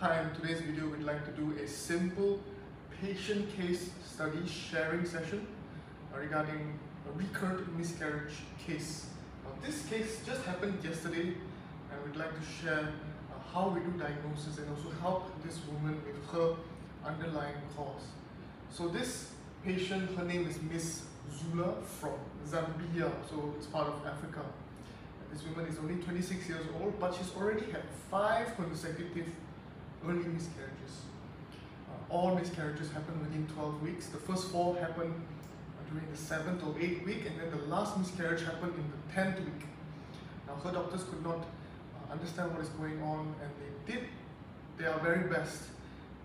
Hi, in today's video we'd like to do a simple patient case study sharing session uh, regarding a recurrent miscarriage case. Now, this case just happened yesterday and we'd like to share uh, how we do diagnosis and also help this woman with her underlying cause. So this patient, her name is Miss Zula from Zambia, so it's part of Africa. This woman is only 26 years old, but she's already had five consecutive early miscarriages. Uh, all miscarriages happen within 12 weeks. The first four happened during the seventh or eighth week, and then the last miscarriage happened in the 10th week. Now, her doctors could not uh, understand what is going on, and they did their very best.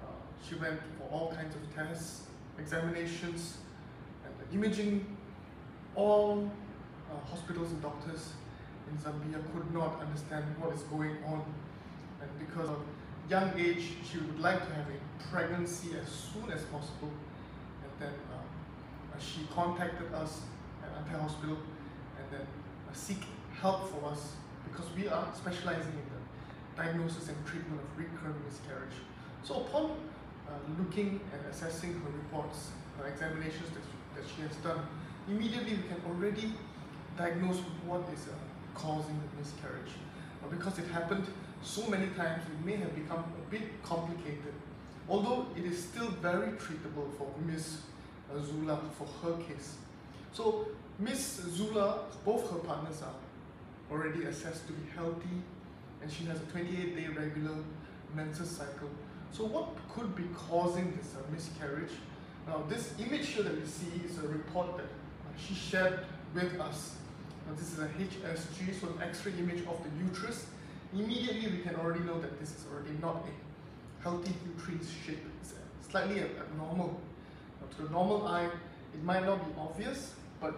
Uh, she went for all kinds of tests, examinations, and imaging. All uh, hospitals and doctors in Zambia could not understand what is going on. And because of young age, she would like to have a pregnancy as soon as possible. And then uh, she contacted us at Antai Hospital and then uh, seek help for us because we are specializing in the diagnosis and treatment of recurrent miscarriage. So upon uh, looking and assessing her reports, her examinations that, that she has done, immediately we can already diagnose what is uh, causing the miscarriage. But because it happened so many times, it may have become a bit complicated. Although it is still very treatable for Miss Zula for her case. So Miss Zula, both her partners are already assessed to be healthy and she has a 28 day regular menses cycle. So what could be causing this uh, miscarriage? Now this image here that we see is a report that uh, she shared with us now this is a HSG, so an X-ray image of the uterus. Immediately we can already know that this is already not a healthy uterine shape. It's slightly abnormal. Now, to the normal eye, it might not be obvious, but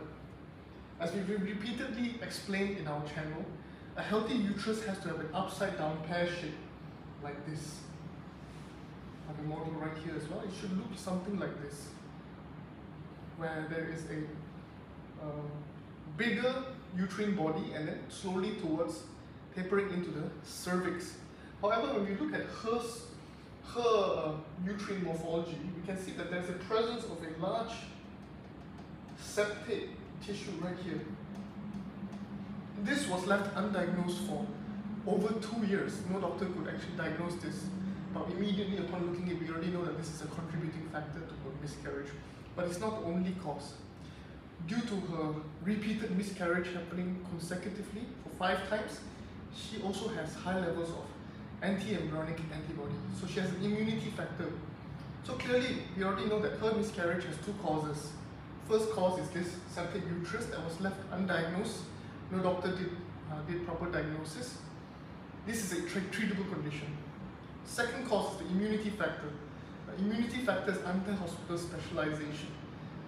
as we've repeatedly explained in our channel, a healthy uterus has to have an upside down pear shape, like this. Have a model right here as well. It should look something like this, where there is a um, bigger uterine body and then slowly towards tapering into the cervix. However, when we look at her, her uh, uterine morphology, we can see that there's a presence of a large septate tissue right here. This was left undiagnosed for over two years. No doctor could actually diagnose this. But immediately upon looking at it, we already know that this is a contributing factor to her miscarriage. But it's not the only cause due to her repeated miscarriage happening consecutively for five times, she also has high levels of anti-embryonic antibody. So she has an immunity factor. So clearly, we already know that her miscarriage has two causes. First cause is this septate uterus that was left undiagnosed. No doctor did, uh, did proper diagnosis. This is a treatable condition. Second cause is the immunity factor. The immunity factor is Antai hospital specialization.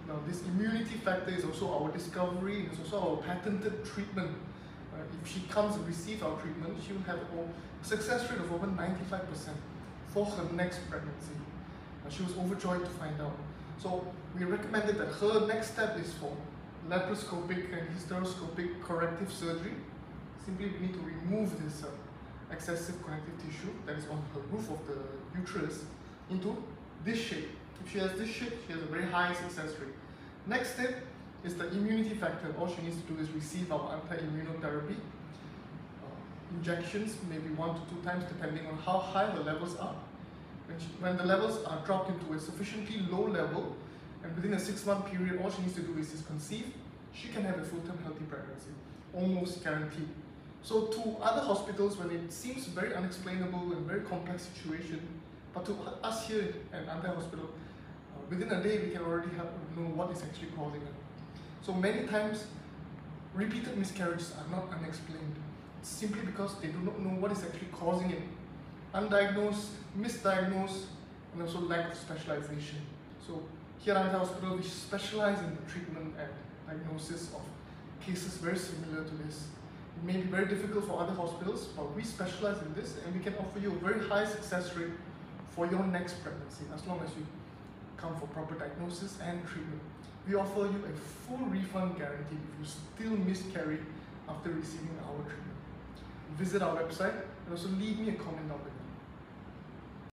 Now this immunity factor is also our discovery, it's also our patented treatment. Uh, if she comes and receives our treatment, she will have a success rate of over 95% for her next pregnancy. Uh, she was overjoyed to find out. So we recommended that her next step is for laparoscopic and hysteroscopic corrective surgery. Simply we need to remove this uh, excessive connective tissue that is on the roof of the uterus into this shape. If she has this shape, she has a very high success rate. Next step is the immunity factor. All she needs to do is receive our anti-immunotherapy. Uh, injections maybe one to two times depending on how high the levels are. When, she, when the levels are dropped into a sufficiently low level, and within a six-month period, all she needs to do is, is conceive, she can have a full-term healthy pregnancy, almost guaranteed. So to other hospitals, when it seems very unexplainable and very complex situation, but to us here at Antai Hospital, within a day we can already have, know what is actually causing it. So many times, repeated miscarriages are not unexplained. Simply because they do not know what is actually causing it. Undiagnosed, misdiagnosed, and also lack of specialization. So here at the hospital, we specialize in the treatment and diagnosis of cases very similar to this. It may be very difficult for other hospitals, but we specialize in this and we can offer you a very high success rate for your next pregnancy as long as you come for proper diagnosis and treatment. We offer you a full refund guarantee if you still miscarry after receiving our treatment. Visit our website and also leave me a comment down below.